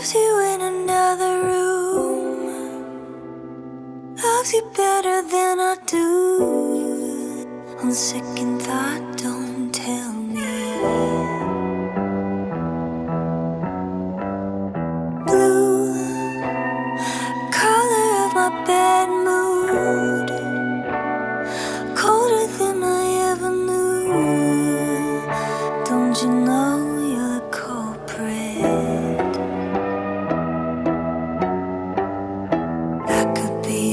Loves you in another room. Loves you better than I do. On second thought, don't tell me. Blue, color of my bad mood. Colder than I ever knew. Don't you know?